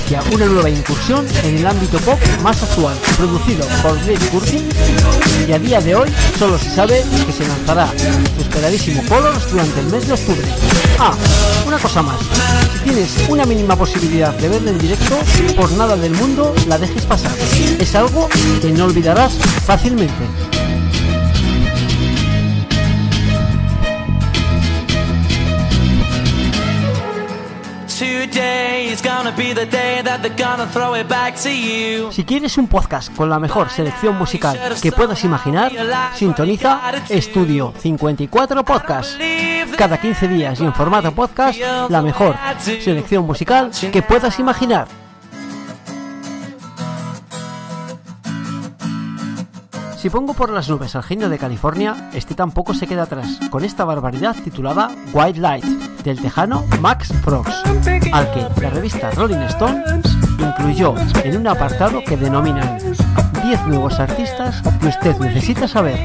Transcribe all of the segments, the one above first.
inicia una nueva incursión en el ámbito pop más actual, producido por Greg Curtin y a día de hoy solo se sabe que se lanzará su esperadísimo Colors durante el mes de octubre. Ah, una cosa más, si tienes una mínima posibilidad de verlo en directo, por nada del mundo la dejes pasar. Es algo que no olvidarás fácilmente. Si quieres un podcast con la mejor selección musical que puedas imaginar, sintoniza Estudio 54 Podcast. Cada 15 días y en formato podcast, la mejor selección musical que puedas imaginar. Si pongo por las nubes al genio de California, este tampoco se queda atrás, con esta barbaridad titulada White Light, del tejano Max Frogs, al que la revista Rolling Stone incluyó en un apartado que denominan 10 nuevos artistas que usted necesita saber.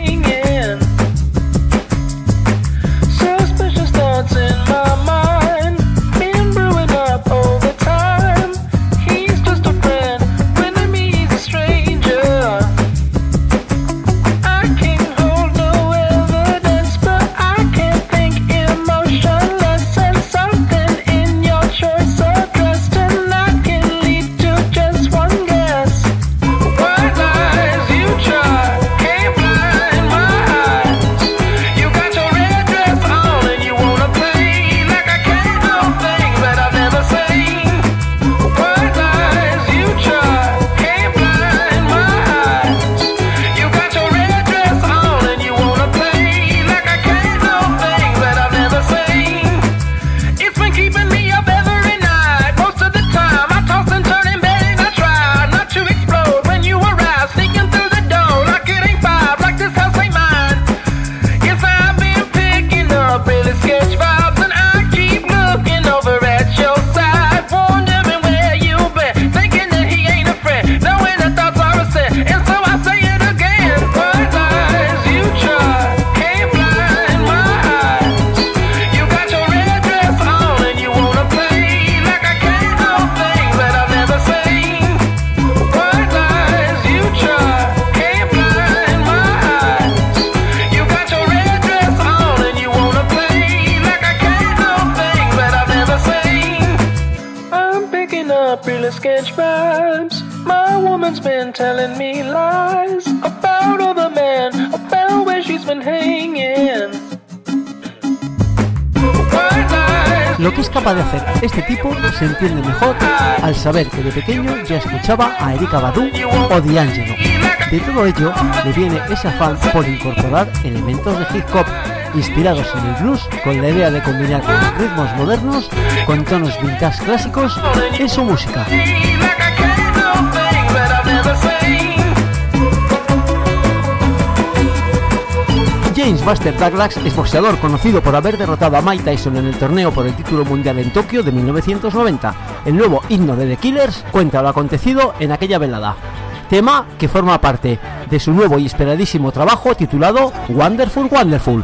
Lo que es capaz de hacer este tipo se entiende mejor al saber que de pequeño ya escuchaba a Erika Badu o D'Angelo. De todo ello le viene ese afán por incorporar elementos de hip hop inspirados en el blues con la idea de combinar ritmos modernos con tonos vintage clásicos en su música. James Buster Douglas es boxeador conocido por haber derrotado a Mike Tyson en el torneo por el título mundial en Tokio de 1990. El nuevo himno de The Killers cuenta lo acontecido en aquella velada. Tema que forma parte de su nuevo y esperadísimo trabajo titulado Wonderful Wonderful.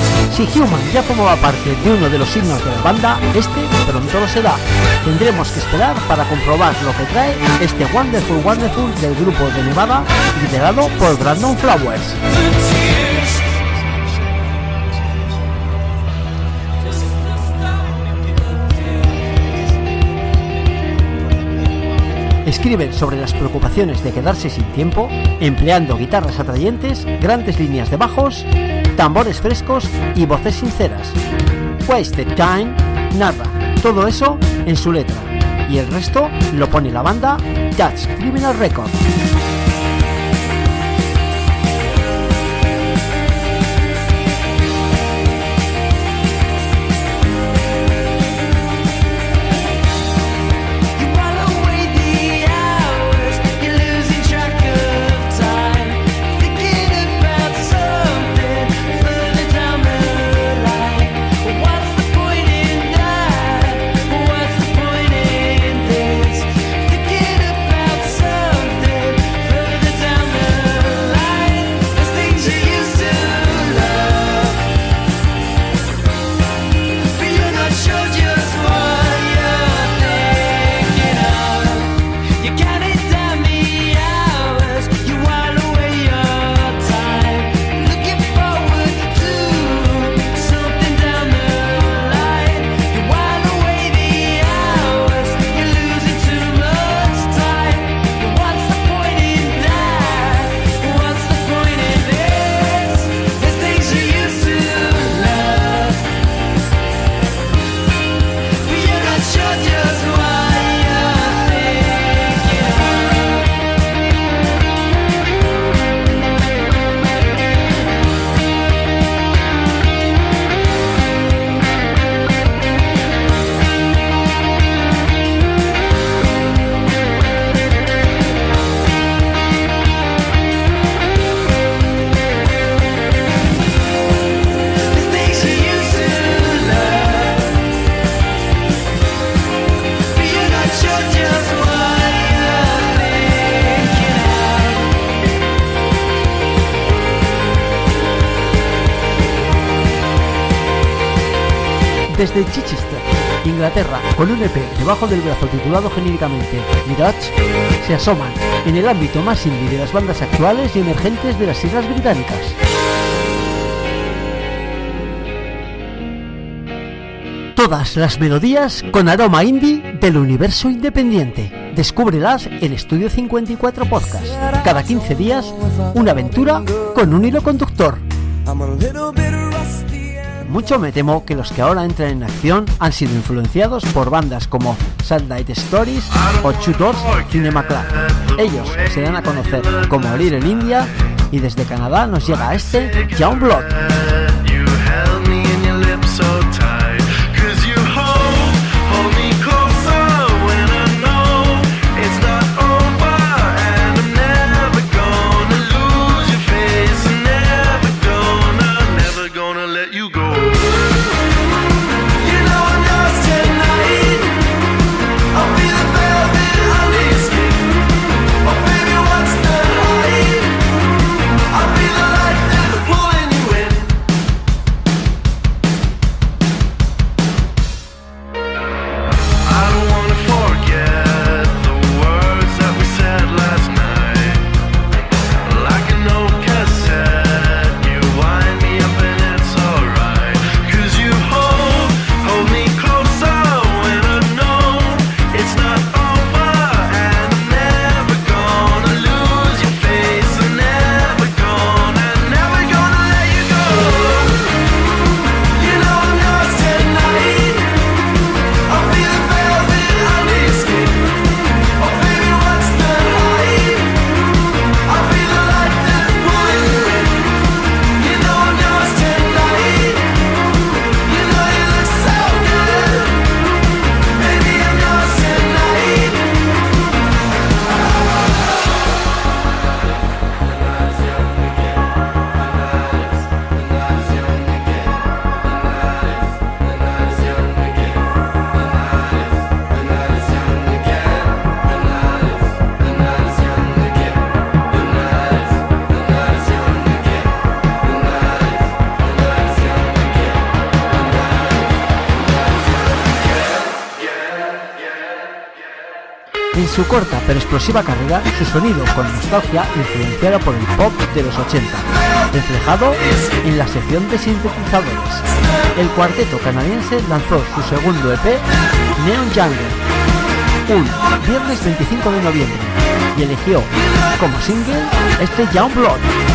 Si Human ya formaba parte de uno de los signos de la banda, este pronto lo será. Tendremos que esperar para comprobar lo que trae este Wonderful Wonderful del grupo de Nevada liderado por Brandon Flowers. escriben sobre las preocupaciones de quedarse sin tiempo, empleando guitarras atrayentes, grandes líneas de bajos, tambores frescos y voces sinceras. Wasted Time narra todo eso en su letra y el resto lo pone la banda Dutch Criminal Records. Desde Chichester, Inglaterra, con un EP debajo del brazo titulado genéricamente Mirage, se asoman en el ámbito más indie de las bandas actuales y emergentes de las Islas Británicas. Todas las melodías con aroma indie del universo independiente. Descúbrelas en Estudio 54 Podcast. Cada 15 días, una aventura con un hilo conductor. Mucho me temo que los que ahora entran en acción han sido influenciados por bandas como Night Stories o Two Cinema Club. Ellos se dan a conocer como Little India y desde Canadá nos llega este Young Blood. Su corta pero explosiva carrera, su sonido con nostalgia influenciado por el pop de los 80, reflejado en la sección de sintetizadores. El cuarteto canadiense lanzó su segundo EP, Neon Jungle, un viernes 25 de noviembre, y eligió como single este Young Blood.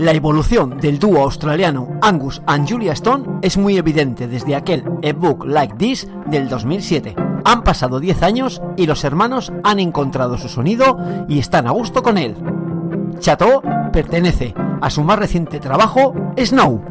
La evolución del dúo australiano Angus and Julia Stone es muy evidente desde aquel A Book Like This del 2007. Han pasado 10 años y los hermanos han encontrado su sonido y están a gusto con él. Chateau pertenece a su más reciente trabajo, Snow,